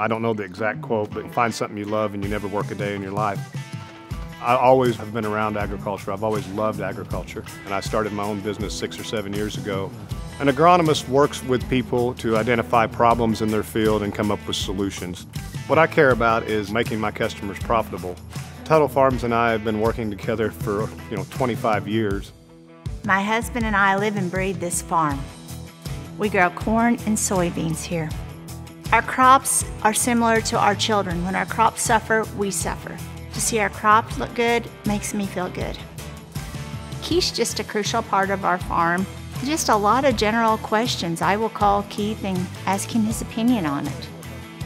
I don't know the exact quote, but find something you love and you never work a day in your life. I always have been around agriculture. I've always loved agriculture. And I started my own business six or seven years ago. An agronomist works with people to identify problems in their field and come up with solutions. What I care about is making my customers profitable. Tuttle Farms and I have been working together for, you know, 25 years. My husband and I live and breathe this farm. We grow corn and soybeans here. Our crops are similar to our children. When our crops suffer, we suffer. To see our crops look good makes me feel good. Keith's just a crucial part of our farm. Just a lot of general questions. I will call Keith and ask him his opinion on it.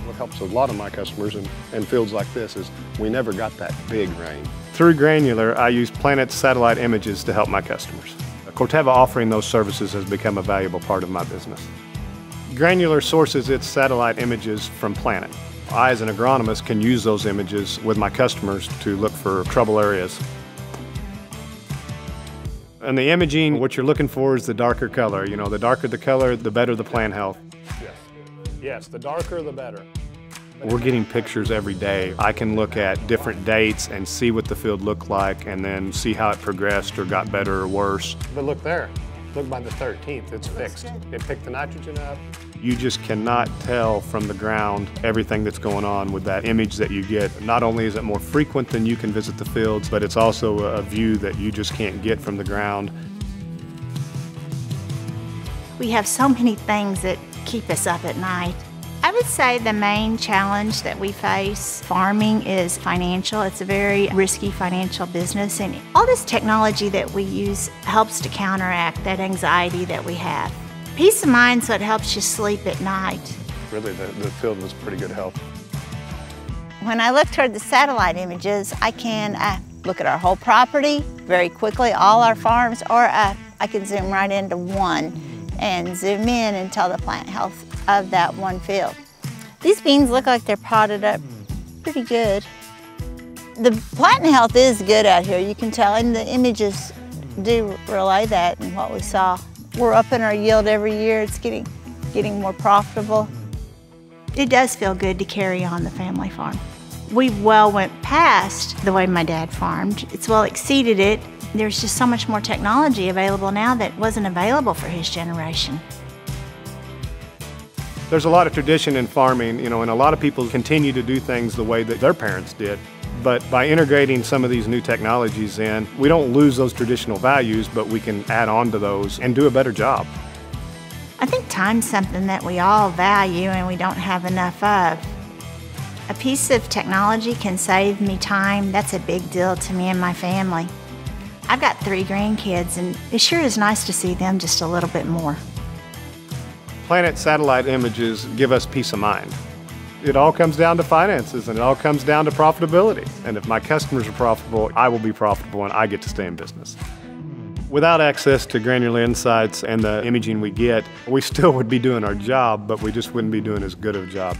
What helps a lot of my customers in, fields like this is we never got that big rain. Through Granular, I use Planet satellite images to help my customers. Corteva offering those services has become a valuable part of my business. Granular sources its satellite images from Planet. I, as an agronomist, can use those images with my customers to look for trouble areas. And the imaging, what you're looking for is the darker color. You know, the darker the color, the better the plant health. Yes, yes the darker the better. We're getting pictures every day. I can look at different dates and see what the field looked like and then see how it progressed or got better or worse. But look there. Look by the 13th, it's fixed. It picked the nitrogen up. You just cannot tell from the ground everything that's going on with that image that you get. Not only is it more frequent than you can visit the fields, but it's also a view that you just can't get from the ground. We have so many things that keep us up at night. I would say the main challenge that we face farming is financial. It's a very risky financial business, and all this technology that we use helps to counteract that anxiety that we have. Peace of mind so it helps you sleep at night. Really, the, the field was pretty good health. When I look toward the satellite images, I can uh, look at our whole property very quickly, all our farms, or uh, I can zoom right into one and zoom in and tell the plant health of that one field. These beans look like they're potted up pretty good. The plant health is good out here, you can tell, and the images do relay that and what we saw. We're upping our yield every year. It's getting, getting more profitable. It does feel good to carry on the family farm. We well went past the way my dad farmed. It's well exceeded it. There's just so much more technology available now that wasn't available for his generation. There's a lot of tradition in farming, you know, and a lot of people continue to do things the way that their parents did. But by integrating some of these new technologies in, we don't lose those traditional values, but we can add on to those and do a better job. I think time's something that we all value and we don't have enough of. A piece of technology can save me time. That's a big deal to me and my family. I've got three grandkids, and it sure is nice to see them just a little bit more. Planet satellite images give us peace of mind. It all comes down to finances and it all comes down to profitability. And if my customers are profitable, I will be profitable and I get to stay in business. Without access to granular insights and the imaging we get, we still would be doing our job, but we just wouldn't be doing as good of a job.